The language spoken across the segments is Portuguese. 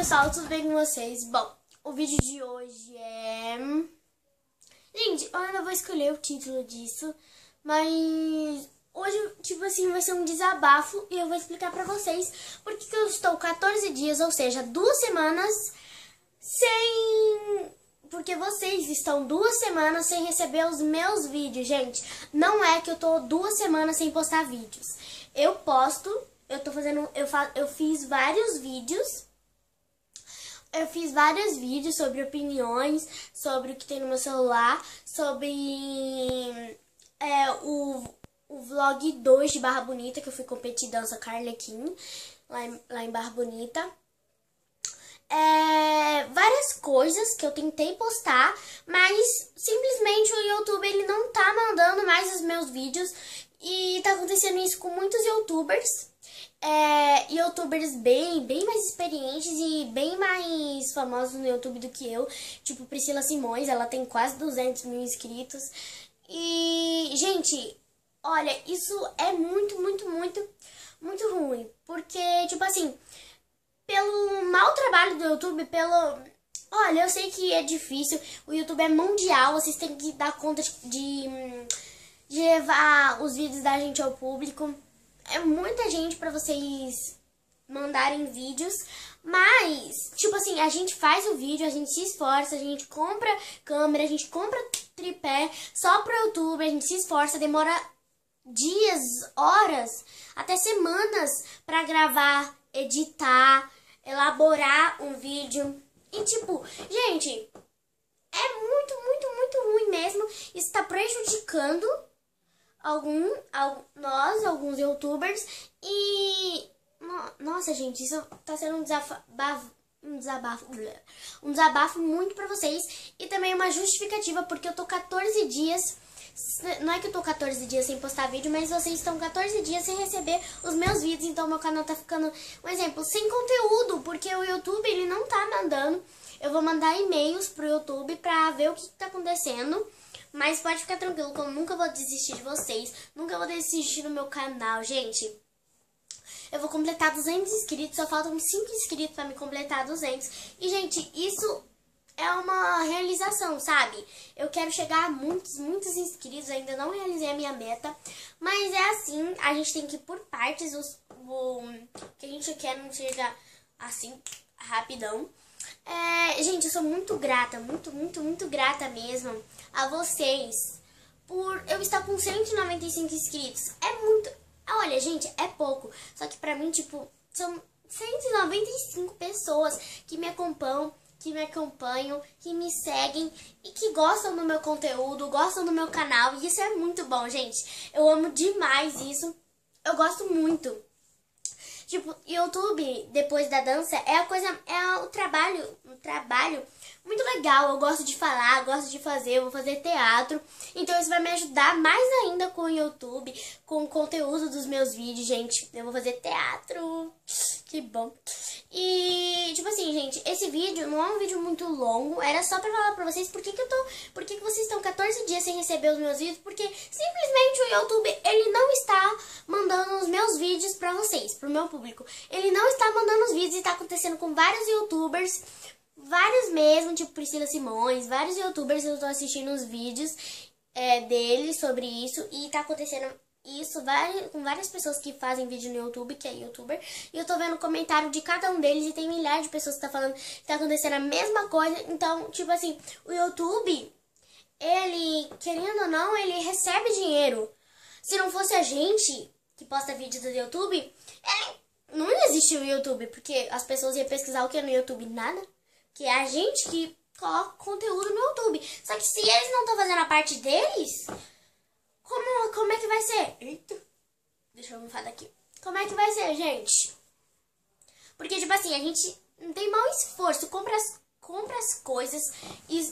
pessoal, tudo bem com vocês? Bom, o vídeo de hoje é... Gente, eu ainda vou escolher o título disso, mas hoje, tipo assim, vai ser um desabafo e eu vou explicar pra vocês por que eu estou 14 dias, ou seja, duas semanas sem... Porque vocês estão duas semanas sem receber os meus vídeos, gente. Não é que eu tô duas semanas sem postar vídeos. Eu posto, eu tô fazendo, eu, fa, eu fiz vários vídeos eu fiz vários vídeos sobre opiniões, sobre o que tem no meu celular, sobre é, o, o vlog 2 de Barra Bonita, que eu fui competir dança Carlequim, lá em, lá em Barra Bonita. É, várias coisas que eu tentei postar, mas simplesmente o YouTube ele não tá mandando mais os meus vídeos e tá acontecendo isso com muitos youtubers é, youtubers bem, bem mais experientes e bem mais famosos no YouTube do que eu. Tipo, Priscila Simões, ela tem quase 200 mil inscritos. E, gente, olha, isso é muito, muito, muito, muito ruim. Porque, tipo assim, pelo mau trabalho do YouTube, pelo... Olha, eu sei que é difícil, o YouTube é mundial, vocês têm que dar conta de, de levar os vídeos da gente ao público é muita gente para vocês mandarem vídeos, mas, tipo assim, a gente faz o vídeo, a gente se esforça, a gente compra câmera, a gente compra tripé só pro YouTube, a gente se esforça, demora dias, horas, até semanas para gravar, editar, elaborar um vídeo. E tipo, gente, é muito, muito, muito ruim mesmo. Isso tá prejudicando algum, nós, alguns youtubers, e. Nossa, gente, isso tá sendo um desabafo, um desabafo, um desabafo muito pra vocês e também uma justificativa, porque eu tô 14 dias. Não é que eu tô 14 dias sem postar vídeo, mas vocês estão 14 dias sem receber os meus vídeos, então meu canal tá ficando, um exemplo, sem conteúdo, porque o YouTube ele não tá mandando. Eu vou mandar e-mails pro YouTube pra ver o que, que tá acontecendo. Mas pode ficar tranquilo que eu nunca vou desistir de vocês. Nunca vou desistir do meu canal, gente. Eu vou completar 200 inscritos. Só faltam 5 inscritos pra me completar 200. E, gente, isso é uma realização, sabe? Eu quero chegar a muitos, muitos inscritos. Ainda não realizei a minha meta. Mas é assim, a gente tem que ir por partes. Os, o que a gente quer não chega assim, rapidão. É, gente, eu sou muito grata, muito, muito, muito grata mesmo a vocês por eu estar com 195 inscritos. É muito. Olha, gente, é pouco. Só que pra mim, tipo, são 195 pessoas que me acompanham, que me acompanham, que me seguem e que gostam do meu conteúdo, gostam do meu canal. E isso é muito bom, gente. Eu amo demais isso. Eu gosto muito. Tipo, YouTube, depois da dança, é a coisa, é o trabalho, um trabalho muito legal. Eu gosto de falar, gosto de fazer, eu vou fazer teatro. Então isso vai me ajudar mais ainda com o YouTube, com o conteúdo dos meus vídeos, gente. Eu vou fazer teatro. Que bom. E, tipo assim, gente, esse vídeo não é um vídeo muito longo. Era só pra falar pra vocês por que, que eu tô. Por que, que vocês estão 14 dias sem receber os meus vídeos. Porque simplesmente o YouTube, ele não está mandando os meus vídeos pra vocês, pro meu público. Ele não está mandando os vídeos e tá acontecendo com vários youtubers vários mesmo, tipo Priscila Simões, vários youtubers eu tô assistindo os vídeos é, deles sobre isso e tá acontecendo isso com várias pessoas que fazem vídeo no YouTube, que é youtuber, e eu tô vendo comentário de cada um deles e tem milhares de pessoas que tá falando que tá acontecendo a mesma coisa. Então, tipo assim, o YouTube, ele, querendo ou não, ele recebe dinheiro. Se não fosse a gente que posta vídeos do YouTube, é, não existia o YouTube, porque as pessoas iam pesquisar o que é no YouTube? Nada que é a gente que coloca conteúdo no YouTube. Só que se eles não estão fazendo a parte deles, como, como é que vai ser? Eita, deixa eu falar daqui. Como é que vai ser, gente? Porque, tipo assim, a gente não tem mau esforço, compra as, compra as coisas,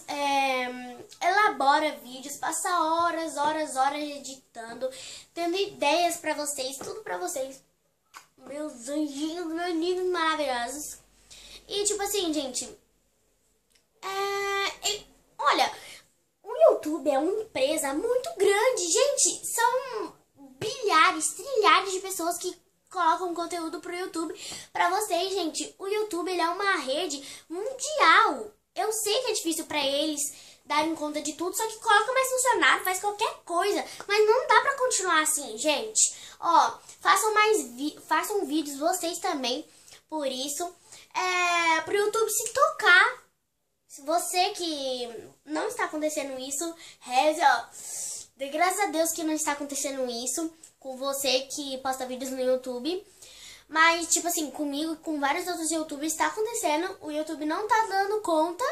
é, elabora vídeos, passa horas, horas, horas editando, tendo ideias pra vocês, tudo pra vocês. Meus anjinhos, meus lindos maravilhosos. E, tipo assim, gente, é, olha, o É uma empresa muito grande, gente. São bilhares, trilhares de pessoas que colocam conteúdo pro YouTube pra vocês, gente. O YouTube ele é uma rede mundial. Eu sei que é difícil para eles darem conta de tudo, só que coloca mais funcionário, faz qualquer coisa. Mas não dá pra continuar assim, gente. Ó, façam mais façam vídeos vocês também, por isso. É, pro YouTube se tocar. Se você que não está acontecendo isso, reze, ó. De graças a Deus que não está acontecendo isso com você que posta vídeos no YouTube. Mas, tipo assim, comigo com vários outros youtubers está acontecendo. O YouTube não tá dando conta.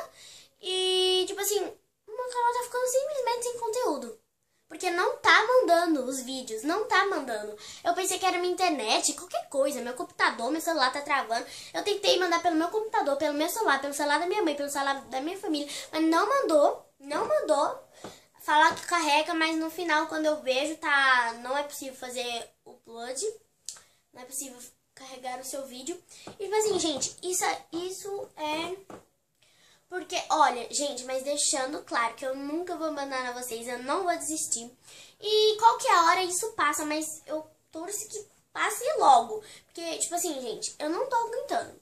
E, tipo assim, o meu canal tá ficando simplesmente sem conteúdo. Porque não tá mandando os vídeos, não tá mandando. Eu pensei que era minha internet, qualquer coisa, meu computador, meu celular tá travando. Eu tentei mandar pelo meu computador, pelo meu celular, pelo celular da minha mãe, pelo celular da minha família, mas não mandou, não mandou. Falar que carrega, mas no final, quando eu vejo, tá, não é possível fazer o upload. Não é possível carregar o seu vídeo. E tipo assim, gente, isso, isso é porque, olha, gente, mas deixando claro que eu nunca vou abandonar vocês, eu não vou desistir. E qualquer hora isso passa, mas eu torço que passe logo. Porque, tipo assim, gente, eu não tô aguentando.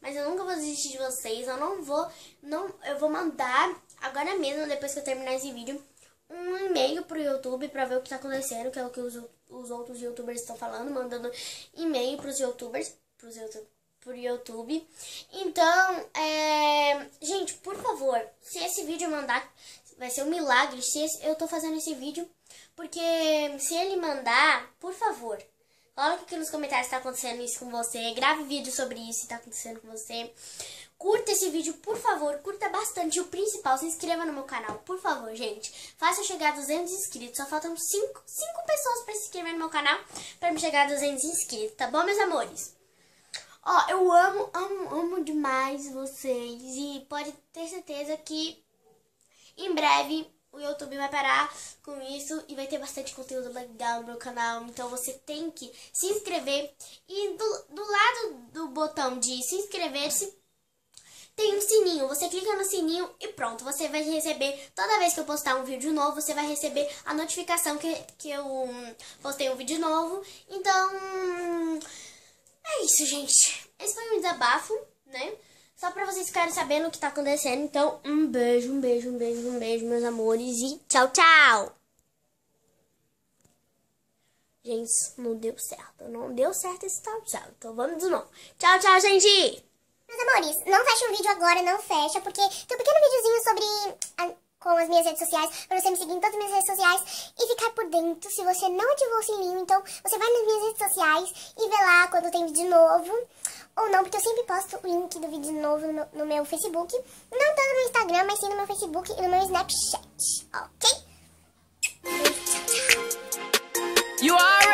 Mas eu nunca vou desistir de vocês, eu não vou, não, eu vou mandar agora mesmo, depois que eu terminar esse vídeo, um e-mail pro YouTube pra ver o que tá acontecendo, que é o que os, os outros youtubers estão falando, mandando e-mail pros youtubers, pros youtubers por YouTube. Então, é... gente, por favor, se esse vídeo mandar, vai ser um milagre se esse... eu tô fazendo esse vídeo. Porque se ele mandar, por favor, coloque aqui nos comentários se tá acontecendo isso com você. Grave vídeo sobre isso se tá acontecendo com você. Curta esse vídeo, por favor, curta bastante. O principal, se inscreva no meu canal, por favor, gente. Faça eu chegar a 200 inscritos. Só faltam 5, 5 pessoas para se inscrever no meu canal para me chegar a 200 inscritos, tá bom, meus amores? Ó, eu amo, amo, amo demais vocês. E pode ter certeza que em breve o YouTube vai parar com isso e vai ter bastante conteúdo legal no meu canal. Então você tem que se inscrever. E do, do lado do botão de se inscrever-se, tem um sininho. Você clica no sininho e pronto. Você vai receber, toda vez que eu postar um vídeo novo, você vai receber a notificação que, que eu hum, postei um vídeo novo. Então... É isso, gente. Esse foi um desabafo, né? Só pra vocês ficarem sabendo o que tá acontecendo. Então, um beijo, um beijo, um beijo, um beijo, meus amores. E tchau, tchau! Gente, não deu certo. Não deu certo esse tchau, tchau. Então vamos de novo. Tchau, tchau, gente! Meus amores, não fecha o vídeo agora, não fecha, porque tem um pequeno videozinho sobre... A com as minhas redes sociais, pra você me seguir em todas as minhas redes sociais e ficar por dentro. Se você não ativou o sininho, então você vai nas minhas redes sociais e vê lá quando tem vídeo novo. Ou não, porque eu sempre posto o link do vídeo novo no, no meu Facebook. Não tanto no Instagram, mas sim no meu Facebook e no meu Snapchat, ok? You are